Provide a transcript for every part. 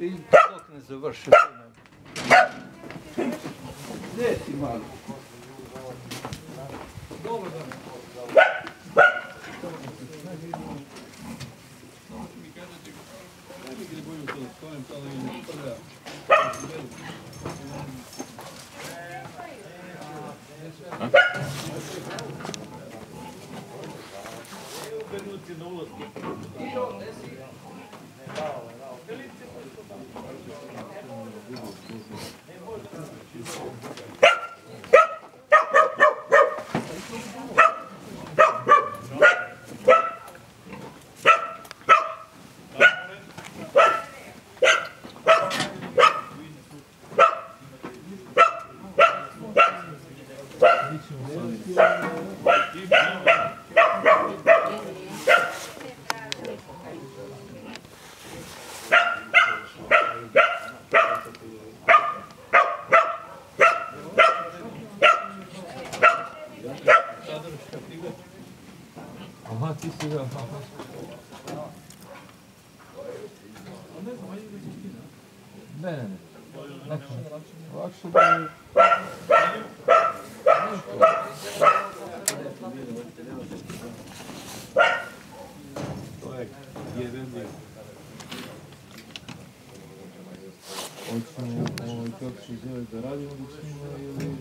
I dok ne završi to ne. Gdje ti mali? Dobro da ne. Aha, ti si ga, aha. Ne, ne, ne. Lakše, lakše da je... To je jedan dio. Hoćemo, ovaj, kako se zove, da radimo da ćemo ili...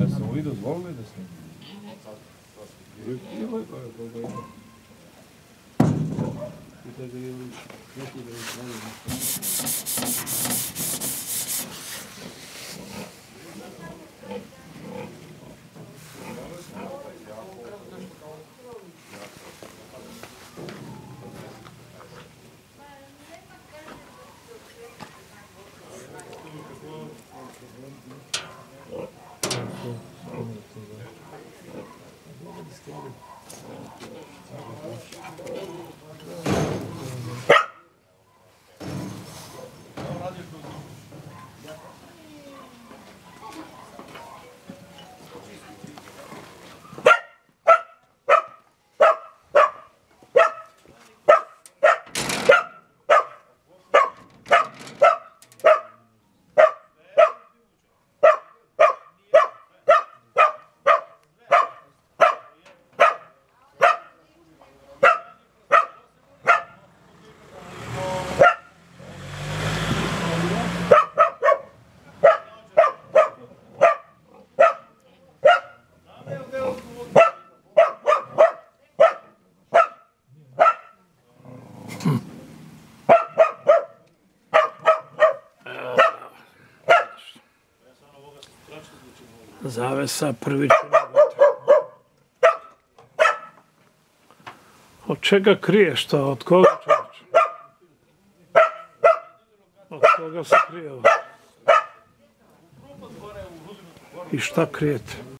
Ja sam vidio, dozvolili da sam... Ili, je lepo, je to da Pita ga ili... Neki da je Zavesa prvičina. Od čega kriješ to? Od koga čovječ? Od koga se krije ovo? I šta krijete?